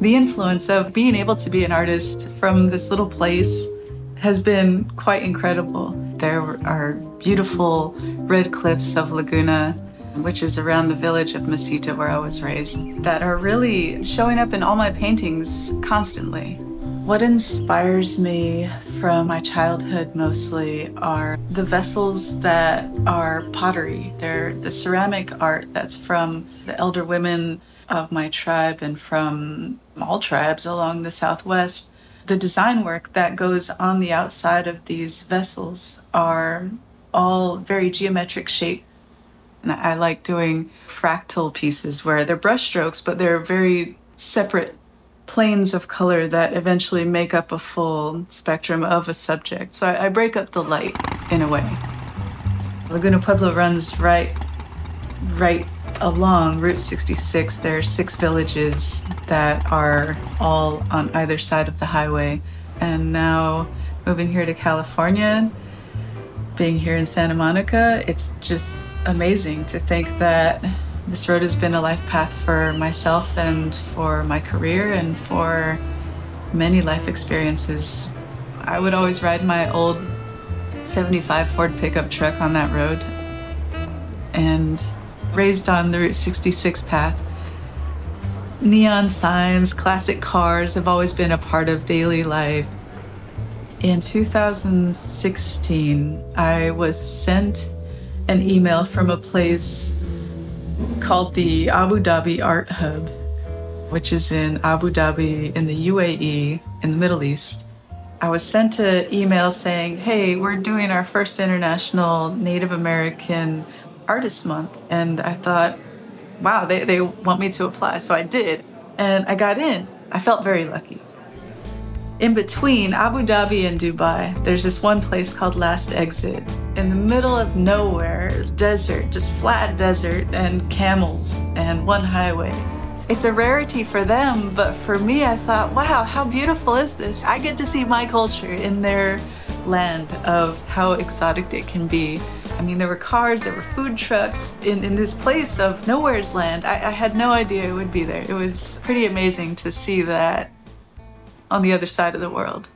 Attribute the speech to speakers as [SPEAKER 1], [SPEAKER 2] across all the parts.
[SPEAKER 1] The influence of being able to be an artist from this little place has been quite incredible. There are beautiful red cliffs of Laguna, which is around the village of Mesita where I was raised, that are really showing up in all my paintings constantly. What inspires me from my childhood mostly are the vessels that are pottery. They're the ceramic art that's from the elder women of my tribe and from all tribes along the southwest the design work that goes on the outside of these vessels are all very geometric shape. And I like doing fractal pieces where they're brushstrokes, but they're very separate planes of color that eventually make up a full spectrum of a subject. So I, I break up the light in a way. Laguna Pueblo runs right, right along Route 66, there are six villages that are all on either side of the highway. And now moving here to California, being here in Santa Monica, it's just amazing to think that this road has been a life path for myself and for my career and for many life experiences. I would always ride my old 75 Ford pickup truck on that road. And raised on the Route 66 path. Neon signs, classic cars have always been a part of daily life. In 2016, I was sent an email from a place called the Abu Dhabi Art Hub, which is in Abu Dhabi in the UAE in the Middle East. I was sent an email saying, Hey, we're doing our first international Native American Artist Month. And I thought, wow, they, they want me to apply. So I did. And I got in. I felt very lucky. In between Abu Dhabi and Dubai, there's this one place called Last Exit. In the middle of nowhere, desert, just flat desert, and camels, and one highway. It's a rarity for them, but for me, I thought, wow, how beautiful is this? I get to see my culture in their land of how exotic it can be. I mean, there were cars, there were food trucks in, in this place of nowhere's land. I, I had no idea it would be there. It was pretty amazing to see that on the other side of the world.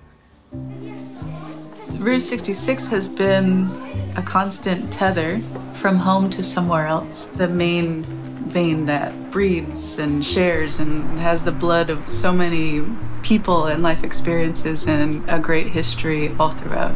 [SPEAKER 1] Route 66 has been a constant tether from home to somewhere else. The main vein that breathes and shares and has the blood of so many people and life experiences and a great history all throughout.